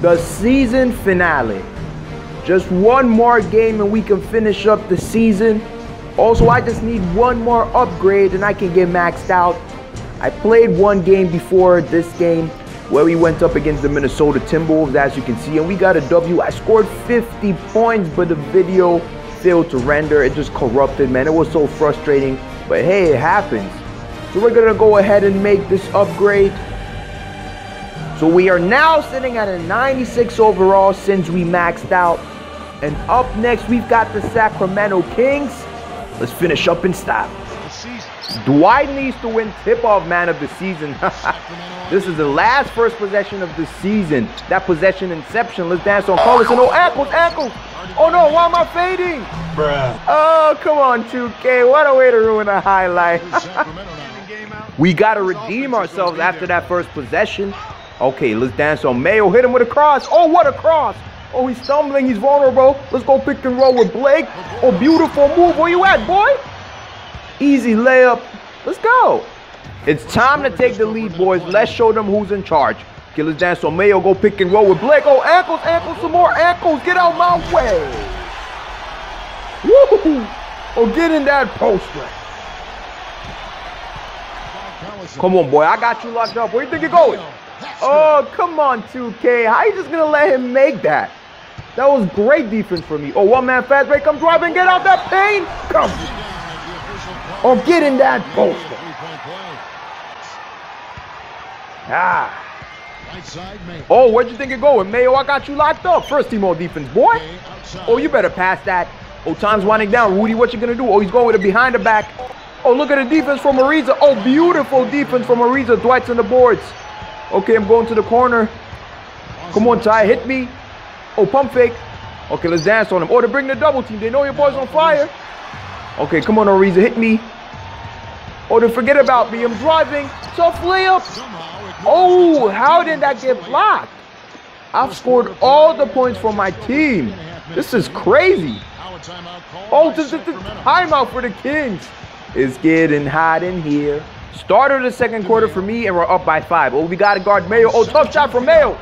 the season finale. Just one more game and we can finish up the season. Also, I just need one more upgrade and I can get maxed out. I played one game before this game where we went up against the Minnesota Timberwolves, as you can see, and we got a W. I scored 50 points, but the video failed to render. It just corrupted, man. It was so frustrating, but hey, it happens. So we're gonna go ahead and make this upgrade. So we are now sitting at a 96 overall since we maxed out. And up next, we've got the Sacramento Kings. Let's finish up in style. Dwight needs to win tip-off man of the season. this is the last first possession of the season. That possession inception. Let's dance on Carlson. Oh, ankles, ankles. Oh no, why am I fading? Bruh. Oh, come on, 2K. What a way to ruin a highlight. we got to redeem ourselves after that first possession. Okay, let's dance on Mayo. Hit him with a cross. Oh, what a cross. Oh, he's stumbling. He's vulnerable. Let's go pick and roll with Blake. Oh, beautiful move. Where you at, boy? Easy layup. Let's go. It's time to take the lead, boys. Let's show them who's in charge. Okay, let's dance on Mayo. Go pick and roll with Blake. Oh, ankles, ankles, some more ankles. Get out my way. Woo! Oh, get in that poster. Come on, boy. I got you locked up. Where you think you're going? Oh, come on, 2K. How you just going to let him make that? That was great defense for me. Oh, one man fast break. Come driving. Get out that pain. Come. Oh, get in that poster. Ah. Oh, where'd you think you're going? Mayo, I got you locked up. First team all defense, boy. Oh, you better pass that. Oh, time's winding down. Rudy, what you going to do? Oh, he's going with it behind the back. Oh, look at the defense from Ariza. Oh, beautiful defense from Ariza. Dwight's on the boards. Okay, I'm going to the corner. Come on, Ty, hit me. Oh, pump fake. Okay, let's dance on him. Oh, they bring the double team. They know your boy's on fire. Okay, come on, Ariza, hit me. Oh, they forget about me. I'm driving. Tough layup. Oh, how did that get blocked? I've scored all the points for my team. This is crazy. Oh, this is the timeout for the Kings. It's getting hot in here. Start of the second quarter for me, and we're up by five. Oh, we got to guard Mayo. Oh, tough shot from Mayo.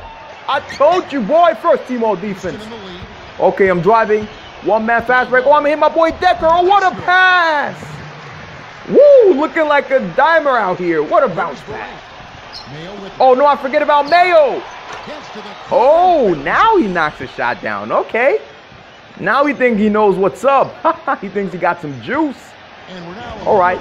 I told you, boy, first team all defense. Okay, I'm driving. One man fast break. Oh, I'm hitting my boy Dekker. Oh, what a pass. Woo, looking like a dimer out here. What a bounce back. Oh, no, I forget about Mayo. Oh, now he knocks a shot down. Okay. Now he thinks he knows what's up. he thinks he got some juice. All right.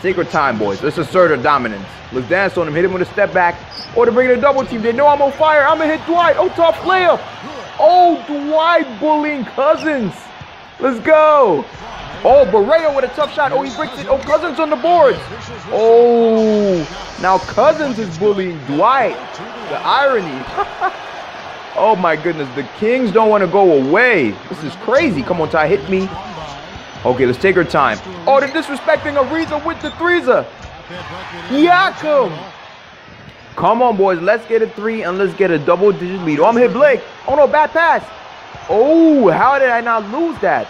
secret time, boys. Let's assert our dominance. Let's dance on him. Hit him with a step back. Or to bring in a double team. They know I'm on fire. I'm going to hit Dwight. Oh, tough layup. Oh, Dwight bullying Cousins. Let's go. Oh, Barreo with a tough shot. Oh, he breaks it. Oh, Cousins on the boards. Oh, now Cousins is bullying Dwight. The irony. oh, my goodness. The Kings don't want to go away. This is crazy. Come on, Ty. Hit me. Okay, let's take our time. Oh, they're disrespecting Ariza with the threezer. Yakum. Come on, boys. Let's get a three and let's get a double-digit lead. Oh, I'm hit Blake. Oh, no, bad pass. Oh, how did I not lose that?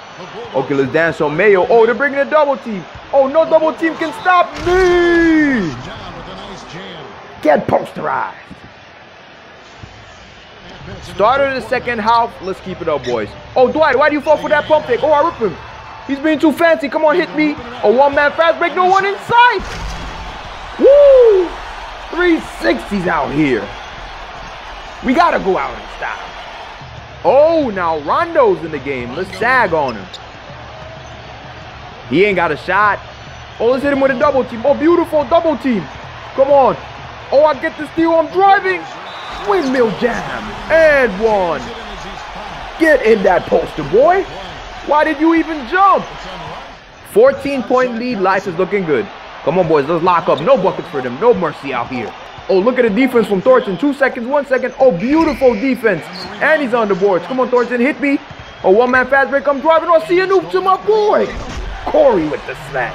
Okay, let's dance on Mayo. Oh, they're bringing a double team. Oh, no double team can stop me. Get posterized. Start of the second half. Let's keep it up, boys. Oh, Dwight, why do you fall for that pump fake? Oh, I rip him. He's being too fancy. Come on, hit me. A one-man fast break. No one in sight. Woo! 360s out here. We got to go out in style. Oh, now Rondo's in the game. Let's sag on him. He ain't got a shot. Oh, let's hit him with a double team. Oh, beautiful double team. Come on. Oh, I get the steal. I'm driving. Windmill jam. And one. Get in that poster, boy. Why did you even jump? 14 point lead. Life is looking good. Come on, boys. Let's lock up. No buckets for them. No mercy out here. Oh, look at the defense from Thornton. Two seconds, one second. Oh, beautiful defense. And he's on the boards. Come on, Thornton. Hit me. Oh, one-man fast break. I'm driving. I'll see a noob to my boy. Corey with the slam.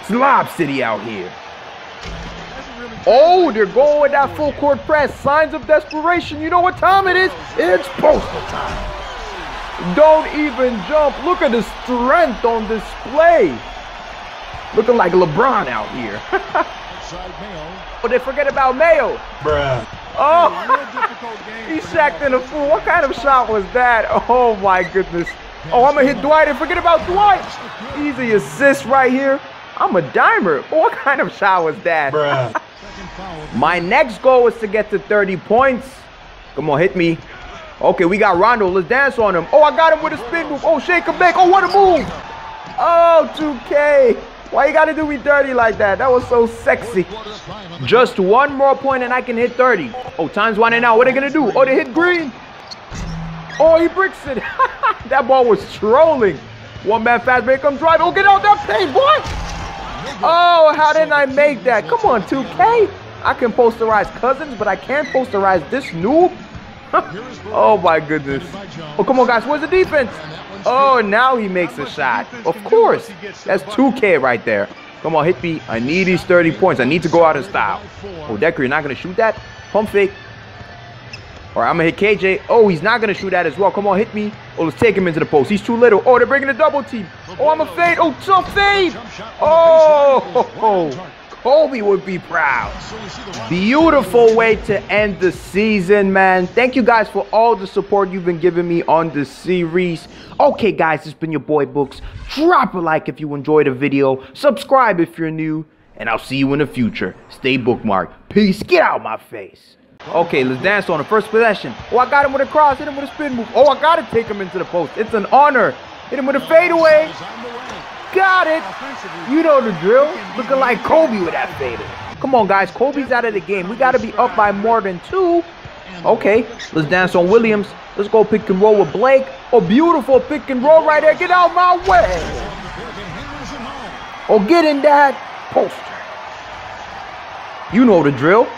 It's Lob City out here. Oh, they're going with that full court press. Signs of desperation. You know what time it is? It's postal time. Don't even jump. Look at the strength on display. Looking like LeBron out here. but oh, they forget about Mayo. Bruh. Oh, he sacked in a fool. What kind of shot was that? Oh my goodness. Oh, I'm gonna hit Dwight and forget about Dwight. Easy assist right here. I'm a dimer. What kind of shot was that? my next goal is to get to 30 points. Come on, hit me. Okay, we got Rondo. Let's dance on him. Oh, I got him with a spin move. Oh, shake him back. Oh, what a move. Oh, 2K. Why you gotta do me dirty like that? That was so sexy. Just one more point and I can hit 30. Oh, time's running out. What are they gonna do? Oh, they hit green. Oh, he bricks it. that ball was trolling. One man fast break come drive. Oh, get out that paint, boy. Oh, how didn't I make that? Come on, 2K. I can posterize Cousins, but I can't posterize this noob. oh, my goodness. Oh, come on, guys. Where's the defense? Oh, now he makes a shot. Of course. That's 2K right there. Come on, hit me. I need these 30 points. I need to go out in style. Oh, Dekker, you're not going to shoot that? Pump fake. All right, I'm going to hit KJ. Oh, he's not going to shoot that as well. Come on, hit me. Oh, let's take him into the post. He's too little. Oh, they're bringing a double team. Oh, I'm a fade. Oh, tough fade. Oh, oh Kobe would be proud. Beautiful way to end the season, man. Thank you guys for all the support you've been giving me on this series. Okay, guys, it's been your boy Bouks. Drop a like if you enjoyed the video. Subscribe if you're new. And I'll see you in the future. Stay boukmarked. Peace. Get out my face. Okay, let's dance on the first possession. Oh, I got him with a cross. Hit him with a spin move. Oh, I got to take him into the post. It's an honor. Hit him with a fadeaway. Got it. You know the drill. Looking like Kobe with that fadeaway. Come on, guys. Kobe's out of the game. We got to be up by more than two. Okay, let's dance on Williams. Let's go pick and roll with Blake. Oh, beautiful pick and roll right there. Get out my way. Oh, get in that poster. You know the drill.